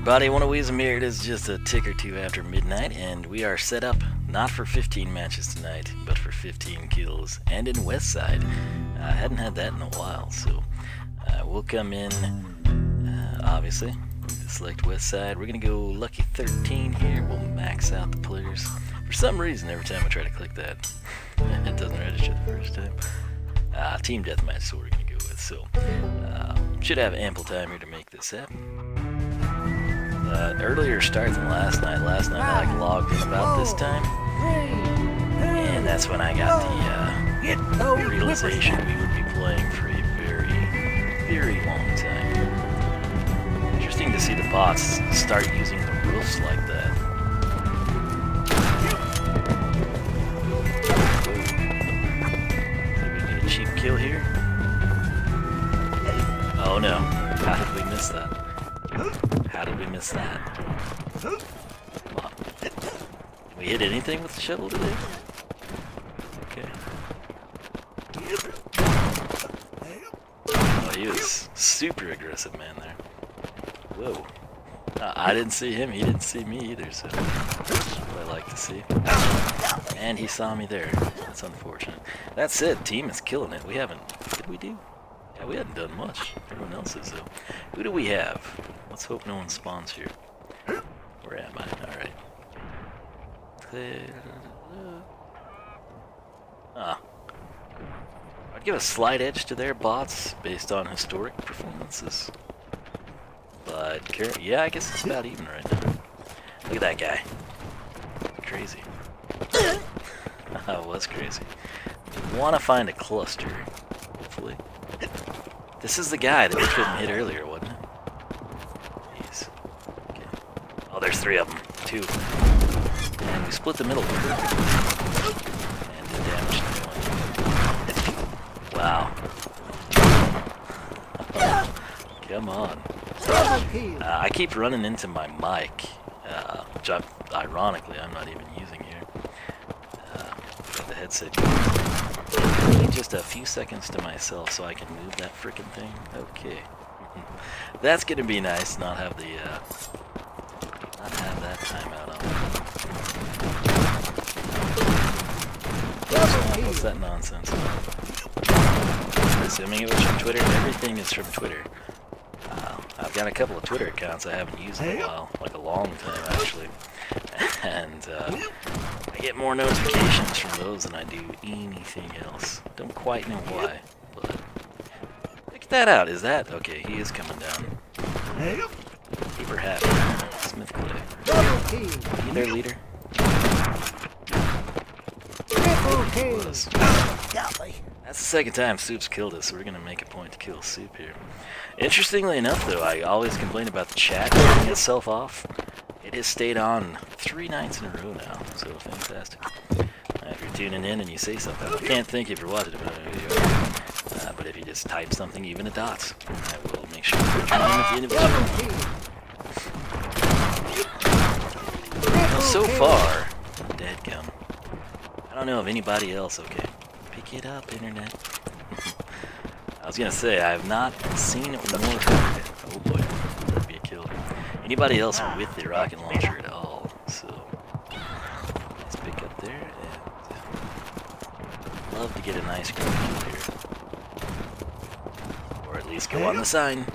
everybody, of Weezamir. It is just a tick or two after midnight, and we are set up not for 15 matches tonight, but for 15 kills, and in Westside. I hadn't had that in a while, so uh, we'll come in, uh, obviously, select Westside. We're going to go Lucky 13 here. We'll max out the players. For some reason, every time I try to click that, it doesn't register the first time. Uh, team Deathmatch is what we're going to go with, so uh, should have ample time here to make this happen uh, earlier start than last night. Last night I like logged in about this time, and that's when I got the uh, realization we would be playing for a very, very long time. Interesting to see the bots start using the roofs like that. Did we get a cheap kill here? Oh no, how did we miss that? How did we miss that? We hit anything with the shovel today? Okay. Oh, he was super aggressive man there. Whoa. Uh, I didn't see him, he didn't see me either, so that's what I like to see. And he saw me there. That's unfortunate. That's it, team is killing it. We haven't... What did we do? Yeah, we hadn't done much. Everyone else is, though. Who do we have? Let's hope no one spawns here. Where am I? Alright. Ah. I'd give a slight edge to their bots based on historic performances. But, yeah, I guess it's about even right now. Look at that guy. Crazy. that was crazy. Want to find a cluster, hopefully. This is the guy that we couldn't hit earlier, wasn't it? Jeez. Okay. Oh, there's three of them. Two. And we split the middle perfectly. And did damage to one. Wow. Come on. Uh, I keep running into my mic, uh, which I, ironically I'm not even using headset need just a few seconds to myself so I can move that freaking thing. Okay. That's gonna be nice, not have the, uh, not have that timeout on. What's that nonsense? Assuming it was from Twitter, everything is from Twitter. Uh, I've got a couple of Twitter accounts I haven't used in a while, like a long time actually. And, uh, I get more notifications from those than I do anything else. Don't quite know why, but check that out. Is that okay? He is coming down. Keeper hat. Smith Clay. He their leader. That's the second time Soup's killed us, so we're gonna make a point to kill Soup here. Interestingly enough, though, I always complain about the chat turning itself off. It has stayed on three nights in a row now, so fantastic. If you're tuning in and you say something, I can't think if you're watching it, uh, but if you just type something, even a dot, I will make sure to put your name at the end of the well, so far, dead gum. I don't know of anybody else, okay. Pick it up, internet. I was gonna say, I have not seen it more. Anybody else with the rocket launcher at all. So let's pick up there and love to get a nice kill here. Or at least go on the sign.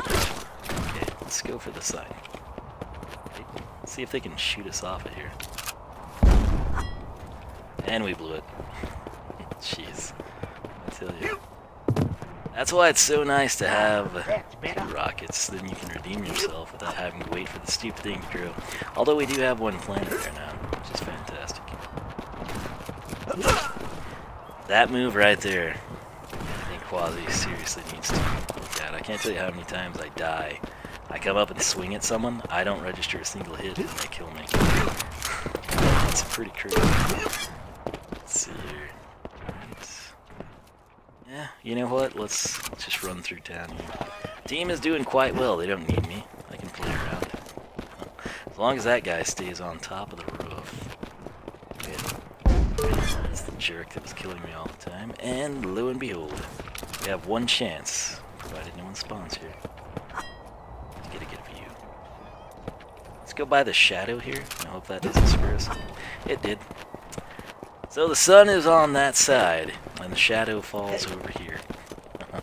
Okay, let's go for the sign. See if they can shoot us off of here. And we blew it. Jeez. I tell you. That's why it's so nice to have two rockets, then you can redeem yourself without having to wait for the stupid thing to grow. Although we do have one planet there now, which is fantastic. That move right there, I think Qazi seriously needs to look at. I can't tell you how many times I die. I come up and swing at someone, I don't register a single hit, and they kill me. It's pretty crazy. Let's see here. Yeah, you know what? Let's, just run through town. Team is doing quite well. They don't need me. I can play around. As long as that guy stays on top of the roof. That's the jerk that was killing me all the time. And lo and behold, we have one chance, provided no one spawns here, to get a good view. Let's go by the shadow here. I hope that doesn't screw us. It did. So the sun is on that side, and the shadow falls over here.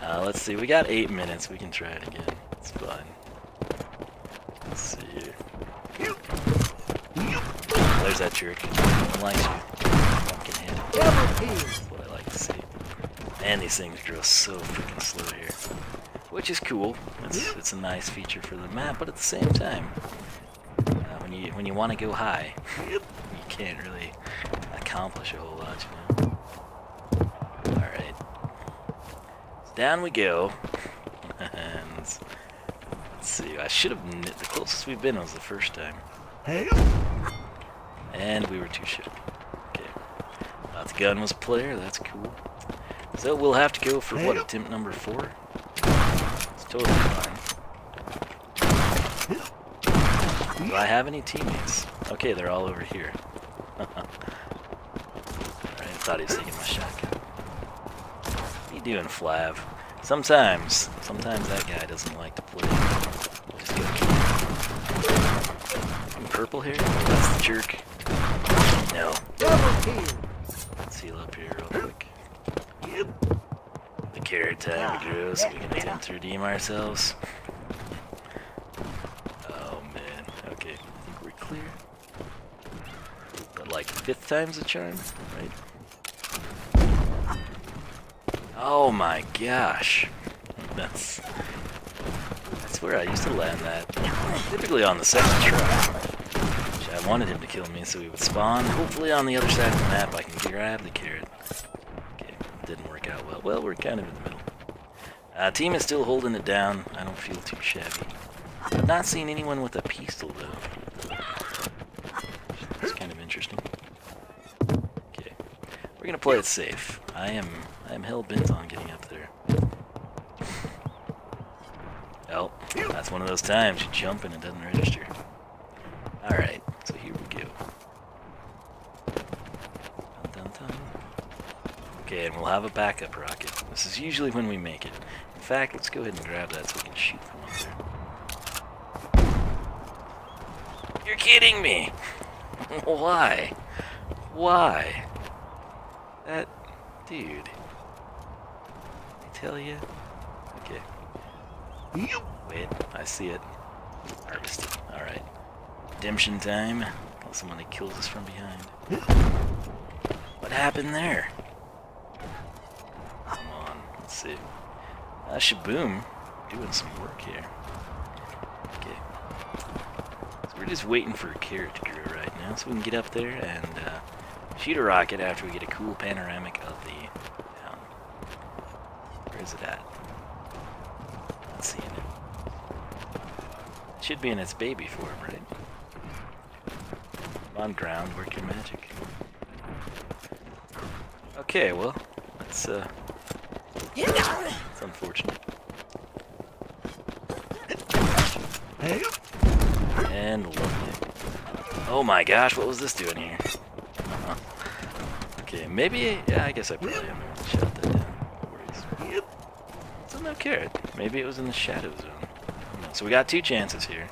uh, let's see, we got eight minutes. We can try it again. It's fine. Let's see here. There's that jerk. No likes you. Fucking hit. That's what I like to see. Man, these things grow so freaking slow here. Which is cool. It's, it's a nice feature for the map, but at the same time, uh, when you when you want to go high, can't really accomplish a whole lot, you know. All right, down we go. and let's see, I should have the closest we've been was the first time. Hey! And we were too shy. Okay, thought the gun was a player. That's cool. So we'll have to go for what attempt number four. It's totally fine. Do I have any teammates? Okay, they're all over here. Alright, thought he was taking my shotgun. What are you doing, Flav? Sometimes, sometimes that guy doesn't like to play. Just go kill purple here? That's the jerk. No. Let's heal up here real quick. The carrot time grows so we can attempt redeem ourselves. Oh man, okay, I think we're clear. But like fifth time's a charm, right? Oh my gosh. That's that's where I used to land that. Typically on the second try. I wanted him to kill me so he would spawn. Hopefully on the other side of the map I can grab the carrot. Okay, didn't work out well. Well, we're kind of in the middle. Uh, team is still holding it down. I don't feel too shabby. I've not seen anyone with a pistol though. It's kind of interesting. We're gonna play it safe. I am I am hell bent on getting up there. Oh, that's one of those times you jump and it doesn't register. Alright, so here we go. Dun, dun, dun. Okay, and we'll have a backup rocket. This is usually when we make it. In fact, let's go ahead and grab that so we can shoot from up there. You're kidding me! Why? Why? That... dude. I tell you? Okay. Wait, I see it. Harvested. Alright. Redemption time. someone that kills us from behind. What happened there? Come on, let's see. Uh, Shaboom doing some work here. Okay. So we're just waiting for a carrot to grow right now so we can get up there and uh, a rocket after we get a cool panoramic of the town. Where is it at? Not seeing it. Should be in its baby form, right? On ground, work your magic. Okay, well, that's uh, it's unfortunate. And lovely. Oh my gosh, what was this doing here? Okay, maybe, yeah, I guess I probably am gonna shut that down. No worries. A no carrot. Maybe it was in the shadow zone. So we got two chances here.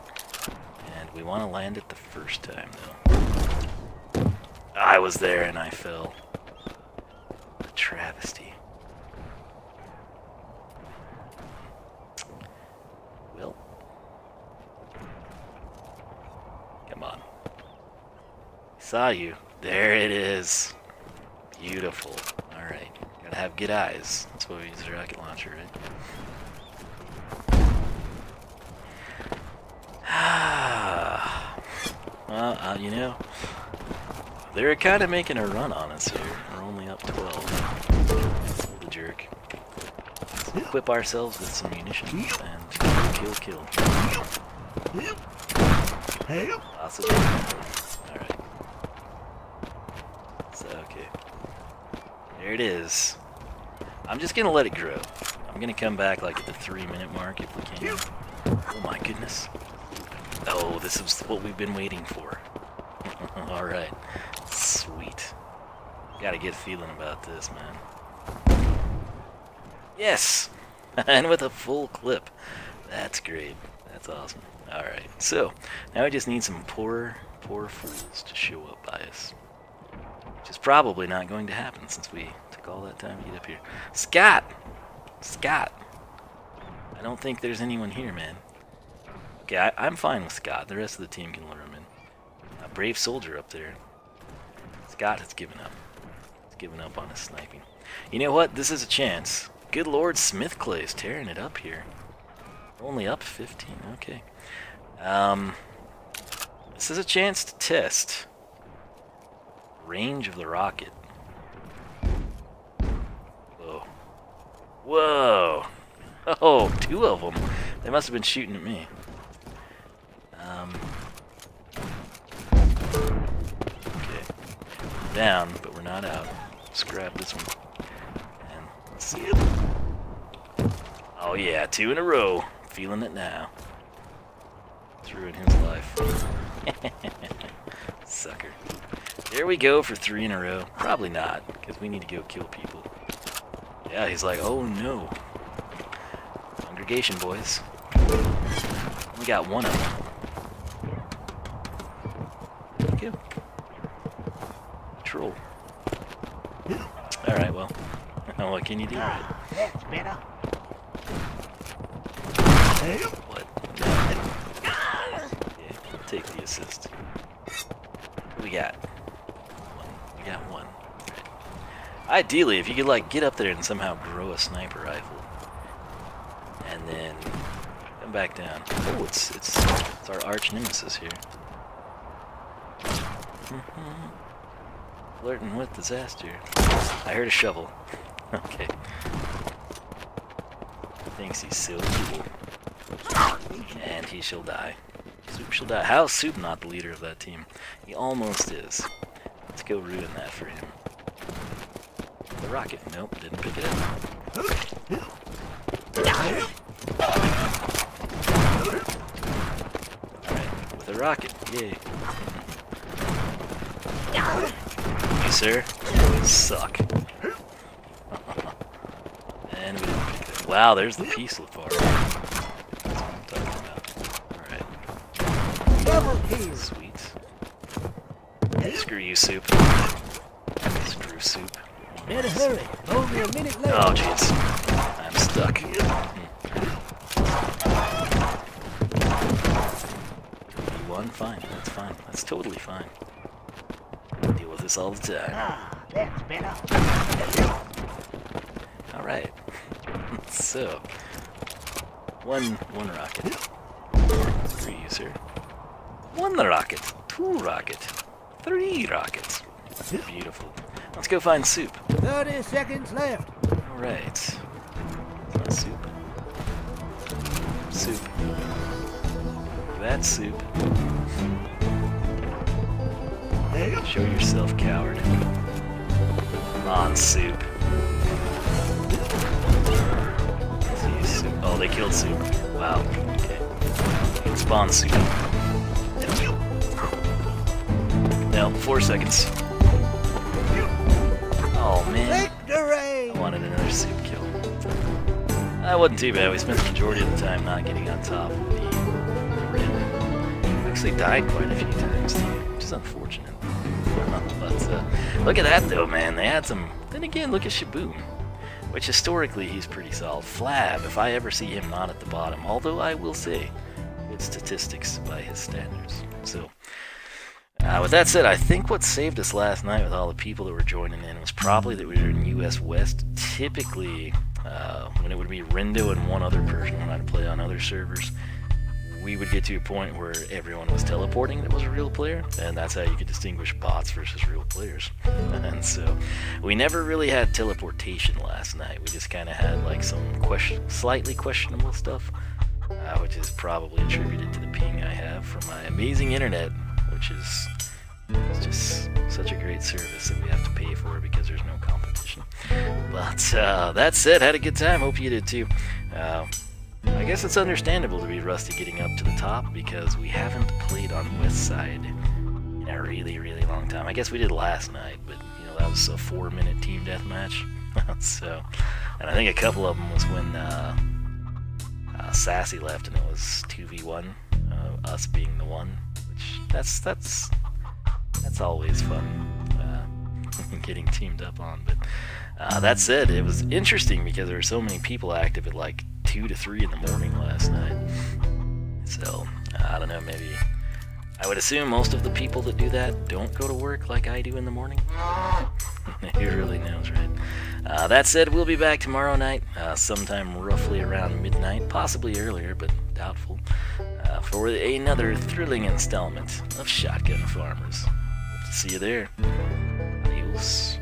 And we want to land it the first time, though. I was there and I fell. A travesty. Well. Come on. Saw you. There it is. Beautiful. Alright. Gotta have good eyes. That's why we use a rocket launcher, right? well, uh, you know, they're kind of making a run on us here. We're only up 12. The jerk. Let's equip ourselves with some munitions and kill, kill. Possibly. Alright. So, okay. There it is. I'm just gonna let it grow. I'm gonna come back like at the three minute mark if we can. Oh my goodness. Oh, this is what we've been waiting for. Alright. Sweet. Got a good feeling about this, man. Yes! and with a full clip. That's great. That's awesome. Alright, so now we just need some poor, poor fools to show up by us. Is probably not going to happen since we took all that time to get up here. Scott! Scott! I don't think there's anyone here, man. Okay, I, am fine with Scott. The rest of the team can lure him in. A brave soldier up there. Scott has given up. He's given up on his sniping. You know what? This is a chance. Good Lord, Smithclay is tearing it up here. Only up 15. Okay. Um, this is a chance to test range of the rocket. Whoa. Whoa! Oh, two of them. They must have been shooting at me. Um, okay. Down, but we're not out. Let's grab this one. And let's see it. Oh yeah, two in a row. Feeling it now. Let's ruin his life. Sucker. There we go for three in a row. Probably not, because we need to go kill people. Yeah, he's like, oh no. Congregation, boys. We got one of them. Thank you. Troll. Alright, well. what can you do, right? That's better. What? Yeah, take the assist. we got? One. We got one. Ideally, if you could, like, get up there and somehow grow a sniper rifle. And then come back down. Oh, it's, it's, it's our arch nemesis here. Flirting with disaster. I heard a shovel. okay. Thinks he's so cool. And he shall die. Soup shall die. How is Soup not the leader of that team? He almost is. Let's go ruin that for him. Rocket. Nope, didn't pick it up. Alright, with a rocket. Yay. You, sir, suck. and we didn't pick that. Wow, there's the peace part. Sweet. Screw you, soup. Screw soup. Better hurry. Only a minute left. Oh, jeez. I'm stuck. You won? Fine. That's fine. That's totally fine. deal with this all the time. Ah, that's better. Alright. so, one, one rocket. Three user. One rocket, two rocket, three rockets. Beautiful. Let's go find soup. 30 seconds left. Alright. Soup. Soup. That soup. Show yourself, coward. Come on, soup. soup. Oh, they killed soup. Wow. Okay. Spawn soup. No, four seconds. Oh man. Victory! I wanted another soup kill. That wasn't too bad. We spent the majority of the time not getting on top of the grid. Actually died quite a few times too, which is unfortunate. but uh, look at that though, man. They had some. Then again, look at Shaboom. Which historically he's pretty solid. Flab, if I ever see him not at the bottom, although I will say, good statistics by his standards. So, uh, with that said, I think what saved us last night with all the people that were joining in was probably that we were in US West. Typically, uh, when it would be Rindo and one other person when I'd play on other servers, we would get to a point where everyone was teleporting that was a real player, and that's how you could distinguish bots versus real players. and so, we never really had teleportation last night. We just kind of had like some question, slightly questionable stuff, uh, which is probably attributed to the ping I have from my amazing internet which is just such a great service that we have to pay for because there's no competition. But uh, that said, had a good time. Hope you did too. Uh, I guess it's understandable to be rusty getting up to the top because we haven't played on West Side in a really, really long time. I guess we did last night, but you know that was a four-minute team deathmatch. so, and I think a couple of them was when uh, uh, Sassy left and it was 2v1 us being the one, that's that's that's always fun. Uh, getting teamed up on, but uh, that said, it was interesting because there were so many people active at like two to three in the morning last night. So I don't know, maybe I would assume most of the people that do that don't go to work like I do in the morning. Who really knows, right? Uh, that said, we'll be back tomorrow night, uh, sometime roughly around midnight, possibly earlier, but doubtful, for another thrilling installment of Shotgun Farmers. Hope to see you there. Adios.